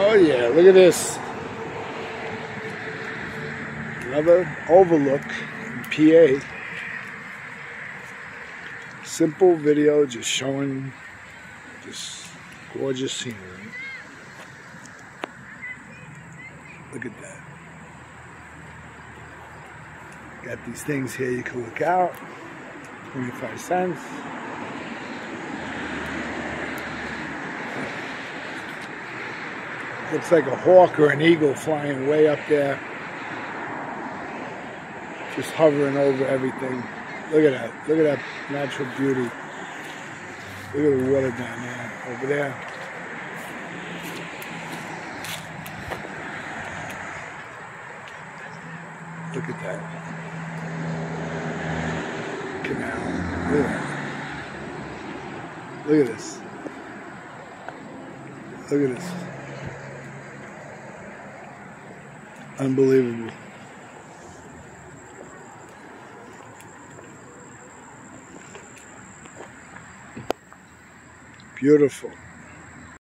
Oh yeah, look at this. Another overlook in PA. Simple video just showing this gorgeous scenery. Look at that. Got these things here you can look out. 25 cents. Looks like a hawk or an eagle flying way up there. Just hovering over everything. Look at that. Look at that natural beauty. Look at the water down there, over there. Look at that. Canal. Look at that. Look at this. Look at this. Unbelievable. Beautiful.